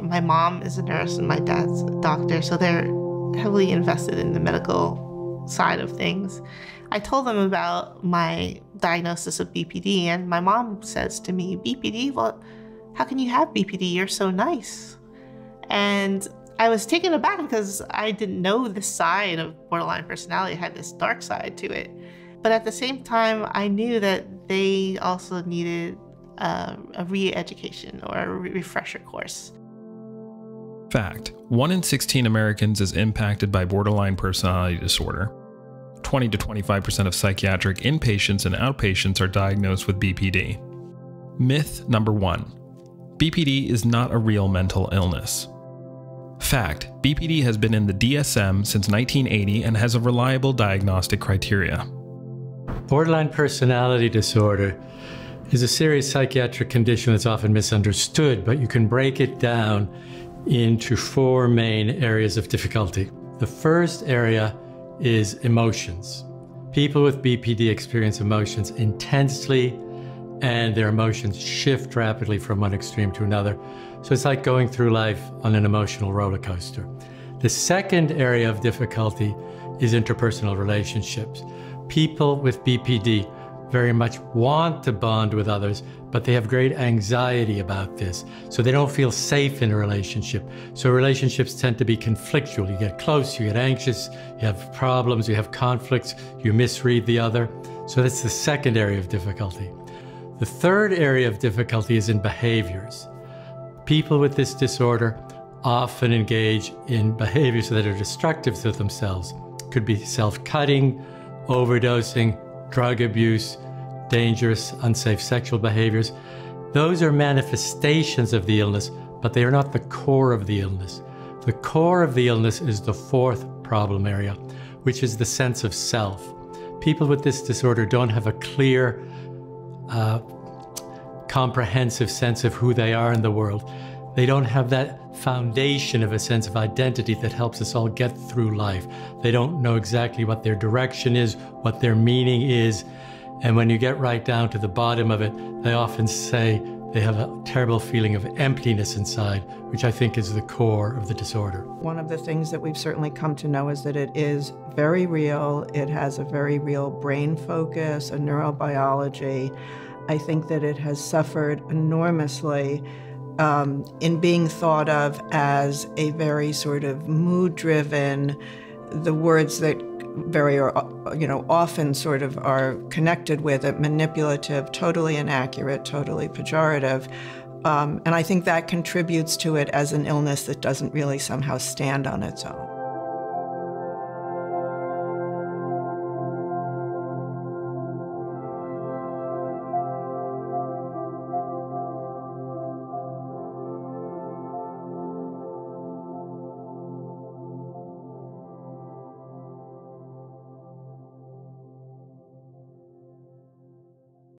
My mom is a nurse and my dad's a doctor, so they're heavily invested in the medical side of things. I told them about my diagnosis of BPD, and my mom says to me, BPD? Well, how can you have BPD? You're so nice. And I was taken aback because I didn't know this side of borderline personality it had this dark side to it. But at the same time, I knew that they also needed uh, a re-education or a re refresher course. Fact 1 in 16 Americans is impacted by borderline personality disorder. 20 to 25% of psychiatric inpatients and outpatients are diagnosed with BPD. Myth number 1 BPD is not a real mental illness. Fact BPD has been in the DSM since 1980 and has a reliable diagnostic criteria. Borderline personality disorder is a serious psychiatric condition that's often misunderstood, but you can break it down into four main areas of difficulty. The first area is emotions. People with BPD experience emotions intensely, and their emotions shift rapidly from one extreme to another. So it's like going through life on an emotional roller coaster. The second area of difficulty is interpersonal relationships. People with BPD very much want to bond with others, but they have great anxiety about this. So they don't feel safe in a relationship. So relationships tend to be conflictual. You get close, you get anxious, you have problems, you have conflicts, you misread the other. So that's the second area of difficulty. The third area of difficulty is in behaviors. People with this disorder often engage in behaviors that are destructive to themselves. Could be self-cutting, overdosing, drug abuse, dangerous, unsafe sexual behaviors. Those are manifestations of the illness, but they are not the core of the illness. The core of the illness is the fourth problem area, which is the sense of self. People with this disorder don't have a clear, uh, comprehensive sense of who they are in the world. They don't have that foundation of a sense of identity that helps us all get through life. They don't know exactly what their direction is, what their meaning is. And when you get right down to the bottom of it, they often say they have a terrible feeling of emptiness inside, which I think is the core of the disorder. One of the things that we've certainly come to know is that it is very real. It has a very real brain focus, a neurobiology. I think that it has suffered enormously um, in being thought of as a very sort of mood driven, the words that very uh, you know often sort of are connected with it manipulative totally inaccurate totally pejorative um, and i think that contributes to it as an illness that doesn't really somehow stand on its own